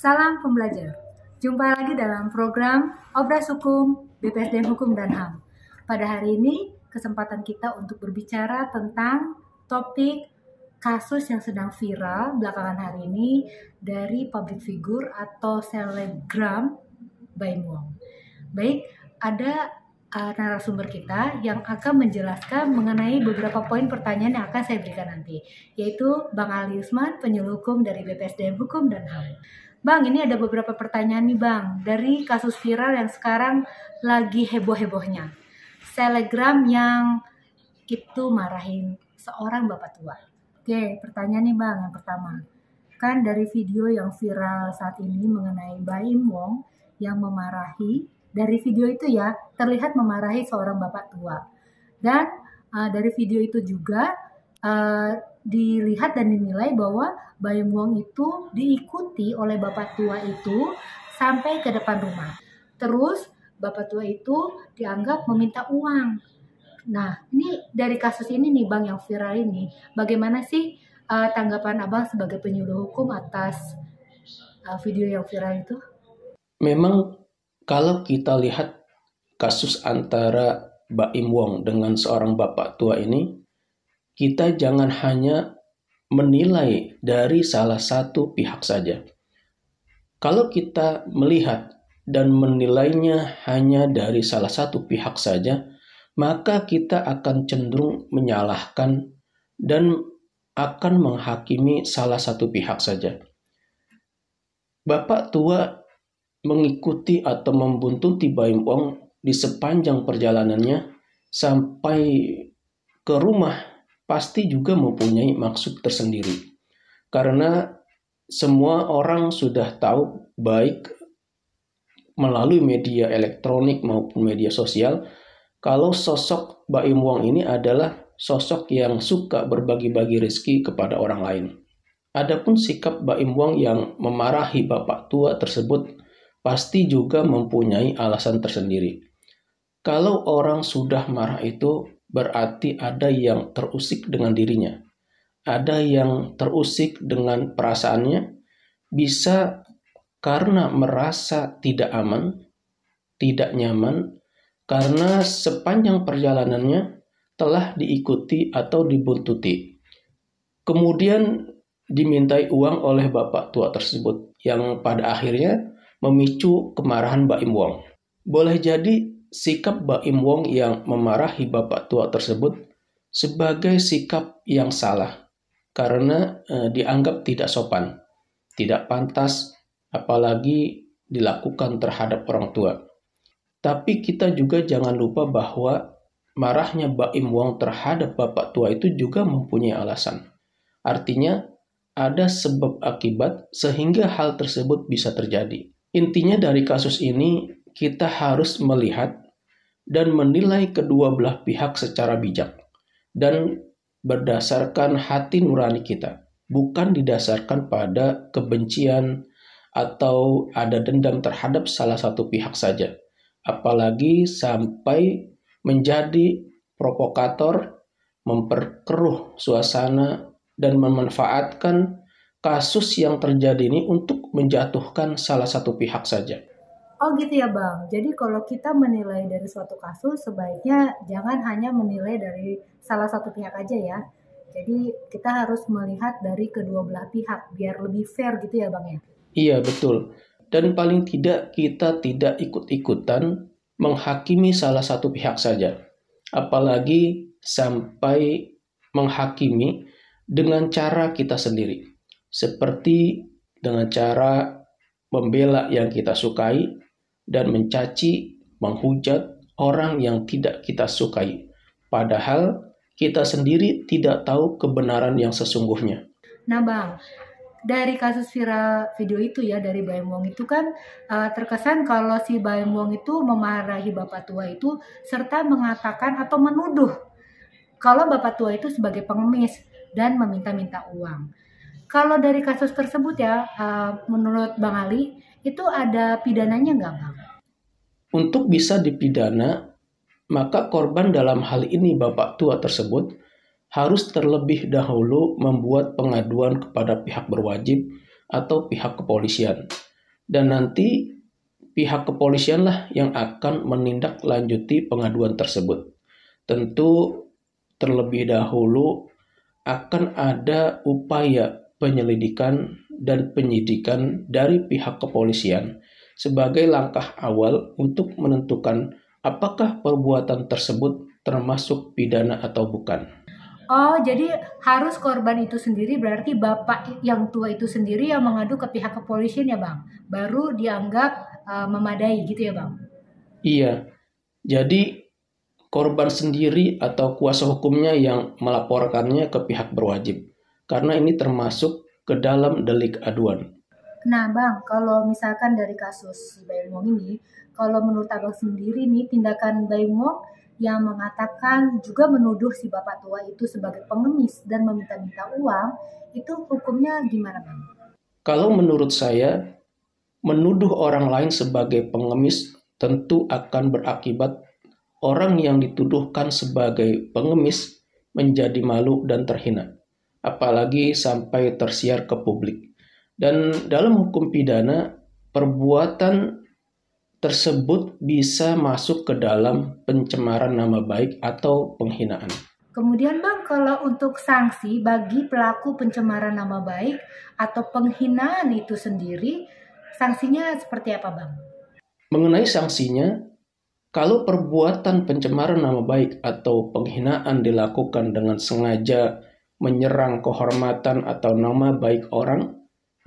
Salam pembelajar. Jumpa lagi dalam program Obras Hukum BPSDM Hukum dan HAM. Pada hari ini kesempatan kita untuk berbicara tentang topik kasus yang sedang viral belakangan hari ini dari public figure atau selebgram Baim Wong. Baik, ada uh, narasumber kita yang akan menjelaskan mengenai beberapa poin pertanyaan yang akan saya berikan nanti, yaitu Bang Ali Usman, penyuluh hukum dari BPSDM Hukum dan HAM. Bang, ini ada beberapa pertanyaan nih Bang, dari kasus viral yang sekarang lagi heboh-hebohnya. Selegram yang itu marahin seorang bapak tua. Oke, pertanyaan nih Bang, yang pertama. Kan dari video yang viral saat ini mengenai Baim Wong yang memarahi, dari video itu ya, terlihat memarahi seorang bapak tua. Dan uh, dari video itu juga uh, dilihat dan dinilai bahwa Baim Wong itu diikuti oleh bapak tua itu sampai ke depan rumah. Terus bapak tua itu dianggap meminta uang. Nah, ini dari kasus ini nih Bang yang viral ini, bagaimana sih uh, tanggapan Abang sebagai penyuluh hukum atas uh, video yang viral itu? Memang kalau kita lihat kasus antara Baim Wong dengan seorang bapak tua ini, kita jangan hanya menilai dari salah satu pihak saja. Kalau kita melihat dan menilainya hanya dari salah satu pihak saja, maka kita akan cenderung menyalahkan dan akan menghakimi salah satu pihak saja. Bapak tua mengikuti atau membuntuti Baim Wong di sepanjang perjalanannya sampai ke rumah pasti juga mempunyai maksud tersendiri. Karena semua orang sudah tahu baik melalui media elektronik maupun media sosial kalau sosok Baim Wong ini adalah sosok yang suka berbagi-bagi rezeki kepada orang lain. Adapun sikap Baim Wong yang memarahi bapak tua tersebut pasti juga mempunyai alasan tersendiri. Kalau orang sudah marah itu berarti ada yang terusik dengan dirinya. Ada yang terusik dengan perasaannya, bisa karena merasa tidak aman, tidak nyaman, karena sepanjang perjalanannya telah diikuti atau dibuntuti. Kemudian dimintai uang oleh bapak tua tersebut yang pada akhirnya memicu kemarahan Baim Wong. Boleh jadi sikap Baim Wong yang memarahi bapak tua tersebut sebagai sikap yang salah karena e, dianggap tidak sopan, tidak pantas, apalagi dilakukan terhadap orang tua. Tapi kita juga jangan lupa bahwa marahnya Baim Wong terhadap bapak tua itu juga mempunyai alasan. Artinya, ada sebab akibat sehingga hal tersebut bisa terjadi. Intinya dari kasus ini kita harus melihat dan menilai kedua belah pihak secara bijak dan berdasarkan hati nurani kita, bukan didasarkan pada kebencian atau ada dendam terhadap salah satu pihak saja, apalagi sampai menjadi provokator, memperkeruh suasana, dan memanfaatkan kasus yang terjadi ini untuk menjatuhkan salah satu pihak saja. Oh gitu ya Bang. Jadi kalau kita menilai dari suatu kasus sebaiknya jangan hanya menilai dari salah satu pihak aja ya. Jadi kita harus melihat dari kedua belah pihak biar lebih fair gitu ya Bang ya. Iya betul. Dan paling tidak kita tidak ikut-ikutan menghakimi salah satu pihak saja. Apalagi sampai menghakimi dengan cara kita sendiri. Seperti dengan cara membela yang kita sukai dan mencaci, menghujat orang yang tidak kita sukai. Padahal kita sendiri tidak tahu kebenaran yang sesungguhnya. Nah, Bang, dari kasus viral video itu ya dari Baim Wong itu kan uh, terkesan kalau si Baim Wong itu memarahi bapak tua itu serta mengatakan atau menuduh kalau bapak tua itu sebagai pengemis dan meminta-minta uang. Kalau dari kasus tersebut ya, uh, menurut Bang Ali, itu ada pidananya nggak bang? Untuk bisa dipidana, maka korban dalam hal ini bapak tua tersebut harus terlebih dahulu membuat pengaduan kepada pihak berwajib atau pihak kepolisian. dan nanti pihak kepolisian lah yang akan menindaklanjuti pengaduan tersebut. Tentu terlebih dahulu akan ada upaya penyelidikan dan penyidikan dari pihak kepolisian sebagai langkah awal untuk menentukan apakah perbuatan tersebut termasuk pidana atau bukan. Oh, jadi harus korban itu sendiri berarti bapak yang tua itu sendiri yang mengadu ke pihak kepolisian ya, Bang. Baru dianggap uh, memadai gitu ya, Bang. Iya. Jadi korban sendiri atau kuasa hukumnya yang melaporkannya ke pihak berwajib. Karena ini termasuk ke dalam delik aduan. Nah, Bang, kalau misalkan dari kasus Baim Wong ini, kalau menurut Abang sendiri nih tindakan Baim Wong yang mengatakan juga menuduh si bapak tua itu sebagai pengemis dan meminta-minta uang, itu hukumnya gimana Bang? Kalau menurut saya, menuduh orang lain sebagai pengemis tentu akan berakibat orang yang dituduhkan sebagai pengemis menjadi malu dan terhina, apalagi sampai tersiar ke publik. Dan dalam hukum pidana, perbuatan tersebut bisa masuk ke dalam pencemaran nama baik atau penghinaan. Kemudian Bang, kalau untuk sanksi bagi pelaku pencemaran nama baik atau penghinaan itu sendiri, sanksinya seperti apa Bang? Mengenai sanksinya, kalau perbuatan pencemaran nama baik atau penghinaan dilakukan dengan sengaja menyerang kehormatan atau nama baik orang,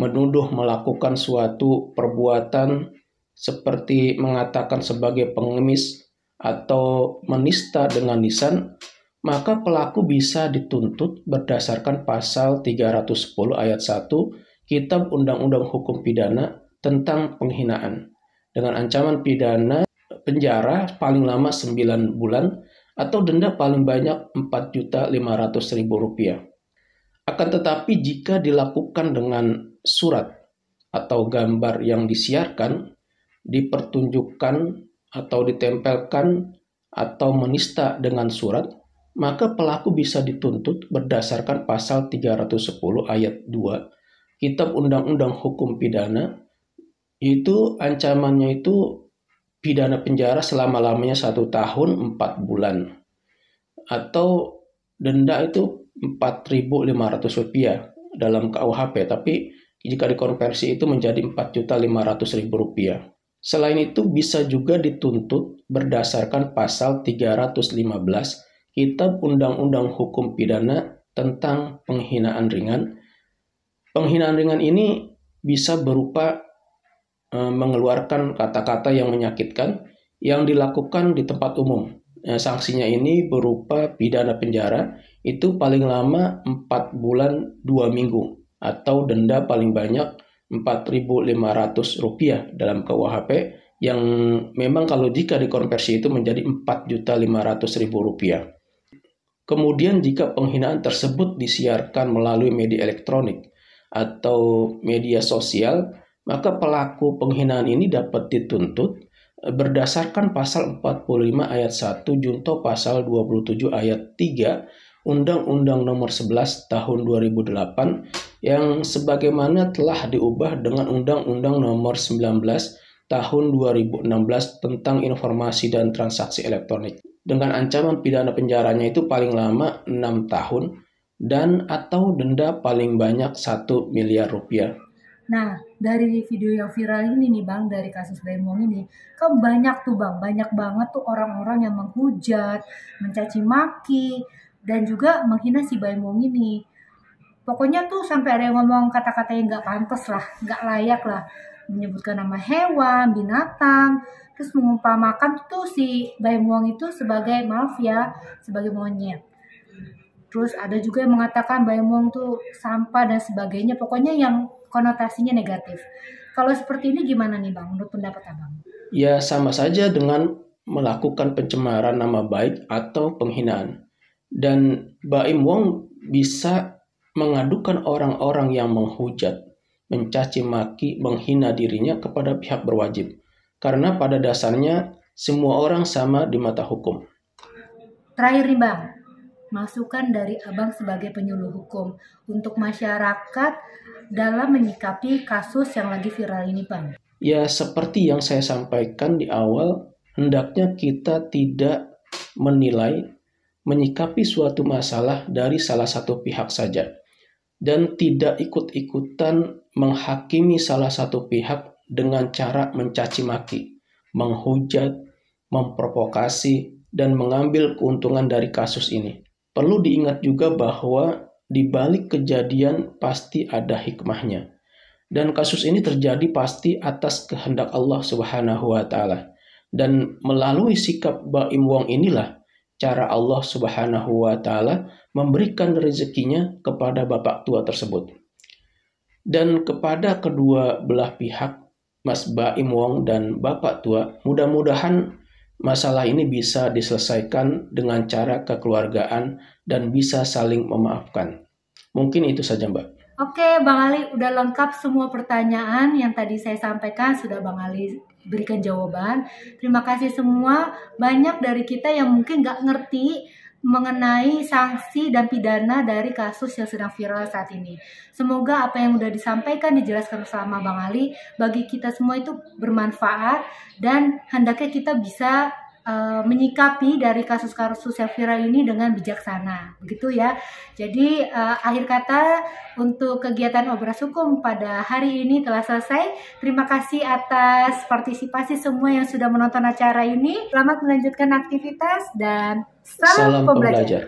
menuduh melakukan suatu perbuatan seperti mengatakan sebagai pengemis atau menista dengan lisan, maka pelaku bisa dituntut berdasarkan pasal 310 ayat 1 Kitab Undang-Undang Hukum Pidana tentang penghinaan dengan ancaman pidana penjara paling lama 9 bulan atau denda paling banyak 4.500.000 rupiah. Akan tetapi jika dilakukan dengan surat atau gambar yang disiarkan, dipertunjukkan atau ditempelkan atau menista dengan surat, maka pelaku bisa dituntut berdasarkan pasal 310 ayat 2 Kitab Undang-Undang Hukum Pidana. Itu ancamannya itu pidana penjara selama-lamanya satu tahun empat bulan. Atau denda itu 4.500 rupiah dalam KUHP tapi jika dikonversi itu menjadi 4.500.000 rupiah. Selain itu bisa juga dituntut berdasarkan pasal 315 Kitab Undang-Undang Hukum Pidana tentang penghinaan ringan. Penghinaan ringan ini bisa berupa e, mengeluarkan kata-kata yang menyakitkan yang dilakukan di tempat umum. E, sanksinya ini berupa pidana penjara itu paling lama 4 bulan 2 minggu atau denda paling banyak Rp4.500 dalam KUHP yang memang kalau jika dikonversi itu menjadi Rp4.500.000. Kemudian jika penghinaan tersebut disiarkan melalui media elektronik atau media sosial, maka pelaku penghinaan ini dapat dituntut berdasarkan pasal 45 ayat 1 junto pasal 27 ayat 3 Undang-Undang Nomor 11 Tahun 2008 yang sebagaimana telah diubah dengan Undang-Undang Nomor 19 Tahun 2016 tentang Informasi dan Transaksi Elektronik dengan ancaman pidana penjaranya itu paling lama 6 tahun dan atau denda paling banyak 1 miliar rupiah. Nah, dari video yang viral ini nih Bang, dari kasus Daimong ini, kan banyak tuh Bang, banyak banget tuh orang-orang yang menghujat, mencaci maki, dan juga menghina si Baimong ini. Pokoknya tuh sampai ada yang ngomong kata-kata yang gak pantas lah, gak layak lah. Menyebutkan nama hewan, binatang, terus mengumpamakan tuh si Baimong itu sebagai maaf ya, sebagai monyet. Terus ada juga yang mengatakan Baimong tuh sampah dan sebagainya. Pokoknya yang konotasinya negatif. Kalau seperti ini gimana nih Bang, menurut pendapat Abang? Ya sama saja dengan melakukan pencemaran nama baik atau penghinaan dan Baim Wong bisa mengadukan orang-orang yang menghujat, mencaci maki, menghina dirinya kepada pihak berwajib. Karena pada dasarnya semua orang sama di mata hukum. Terakhir nih Bang, masukan dari Abang sebagai penyuluh hukum untuk masyarakat dalam menyikapi kasus yang lagi viral ini Bang. Ya, seperti yang saya sampaikan di awal, hendaknya kita tidak menilai, menyikapi suatu masalah dari salah satu pihak saja, dan tidak ikut-ikutan menghakimi salah satu pihak dengan cara mencaci maki, menghujat, memprovokasi, dan mengambil keuntungan dari kasus ini. Perlu diingat juga bahwa di balik kejadian pasti ada hikmahnya. Dan kasus ini terjadi pasti atas kehendak Allah Subhanahu wa taala. Dan melalui sikap Baim Wong inilah cara Allah Subhanahu wa taala memberikan rezekinya kepada bapak tua tersebut. Dan kepada kedua belah pihak Mas Baim Wong dan bapak tua, mudah-mudahan masalah ini bisa diselesaikan dengan cara kekeluargaan dan bisa saling memaafkan. Mungkin itu saja, Mbak. Oke, Bang Ali udah lengkap semua pertanyaan yang tadi saya sampaikan sudah Bang Ali berikan jawaban. Terima kasih semua. Banyak dari kita yang mungkin nggak ngerti mengenai sanksi dan pidana dari kasus yang sedang viral saat ini. Semoga apa yang sudah disampaikan dijelaskan bersama Bang Ali bagi kita semua itu bermanfaat dan hendaknya kita bisa uh, menyikapi dari kasus-kasus yang viral ini dengan bijaksana, begitu ya. Jadi uh, akhir kata untuk kegiatan obras hukum pada hari ini telah selesai. Terima kasih atas partisipasi semua yang sudah menonton acara ini. Selamat melanjutkan aktivitas dan salam, salam pembelajar. pembelajar.